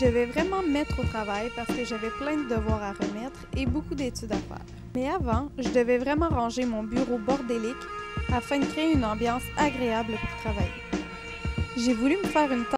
Je devais vraiment me mettre au travail parce que j'avais plein de devoirs à remettre et beaucoup d'études à faire. Mais avant, je devais vraiment ranger mon bureau bordélique afin de créer une ambiance agréable pour travailler. J'ai voulu me faire une